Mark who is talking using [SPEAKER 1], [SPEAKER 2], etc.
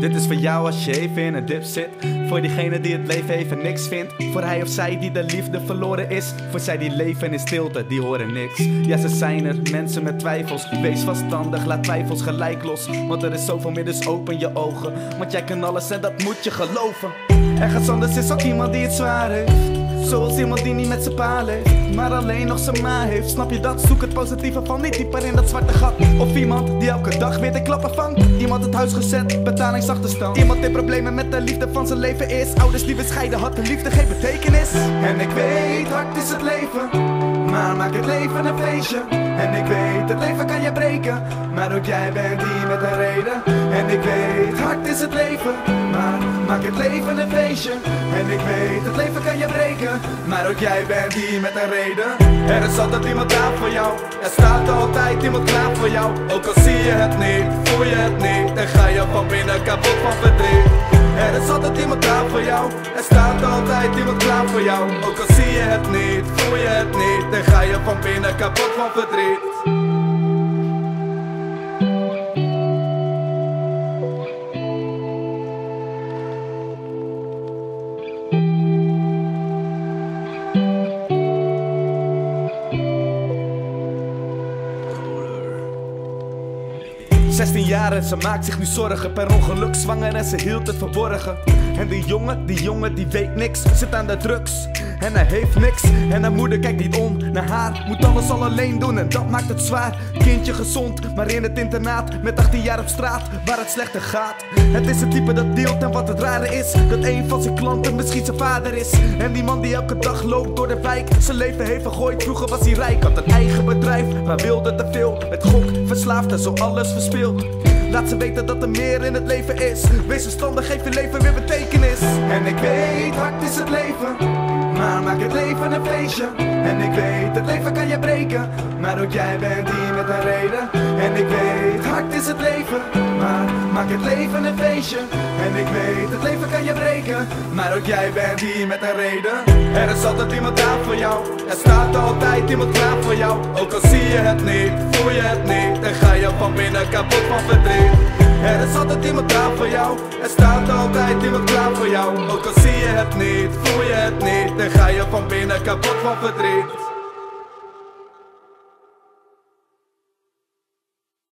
[SPEAKER 1] Dit is voor jou als je even in een dip zit. Voor diegene die het leven even niks vindt. Voor hij of zij die de liefde verloren is. Voor zij die leven in stilte, die horen niks. Ja, ze zijn er, mensen met twijfels. Wees vaststandig, laat twijfels gelijk los. Want er is zoveel meer, dus open je ogen. Want jij kan alles en dat moet je geloven. Ergens anders is ook iemand die het zwaar heeft. Zoals iemand die niet met zijn pa leeft, maar alleen nog zijn ma heeft. Snap je dat? Zoek het positieve van niet dieper in dat zwarte gat. Of iemand die elke dag weer de klappen vangt. Iemand het huis gezet, betalingsachterstand. Iemand die problemen met de liefde van zijn leven is. Ouders die bescheiden had de liefde geen betekenis. En ik weet, hard is het leven. Maar maak het leven een feestje. En ik weet, het leven kan je breken. Maar ook jij bent hier met een reden. En ik weet, hard is het leven. Maar maak het leven een feestje. En ik weet, het leven kan je breken. Maar ook jij bent hier met een reden. Er is altijd iemand daar voor jou. Er staat altijd iemand klaar voor jou. Ook al zie je het niet, voel je het niet. En ga je van binnen kapot van verdriet. Er is altijd iemand daar voor jou. Er staat altijd iemand klaar voor jou. Ook al zie je het niet, voel je het niet. Dan ga je van binnen kapot van verdriet. Zestien jaar en ze maakt zich nu zorgen. Per ongeluk zwanger en ze hield het verborgen. En die jongen, die jongen die weet niks. Zit aan de drugs en hij heeft niks. En haar moeder kijkt niet om naar haar. Moet alles al alleen doen en dat maakt het zwaar. Kindje gezond, maar in het internaat. Met 18 jaar op straat, waar het slechter gaat. Het is het type dat deelt en wat het rare is. Dat een van zijn klanten misschien zijn vader is. En die man die elke dag loopt door de wijk. Zijn leven heeft vergooid, vroeger was hij rijk Had een eigen bedrijf, maar wilde te veel. Met gok, verslaafd en zo alles verspeeld Laat ze weten dat er meer in het leven is. Wees verstandig, geef je leven weer betekenis. En ik weet, hard is het leven. Maar maak het leven een feestje. En ik weet, het leven kan je breken. Maar ook jij bent hier met een reden. En ik weet, hard is het leven. Maar maak het leven een feestje. En ik weet, het leven kan je breken. Maar ook jij bent hier met een reden. Er is altijd iemand daar voor jou. Er staat altijd iemand klaar voor jou. Ook al zie je het niet, voel je het niet van binnen kapot van verdriet. Er is altijd iemand daar voor jou. Er staat altijd iemand klaar voor jou. Ook al zie je het niet, voel je het niet Dan ga je van binnen kapot van verdriet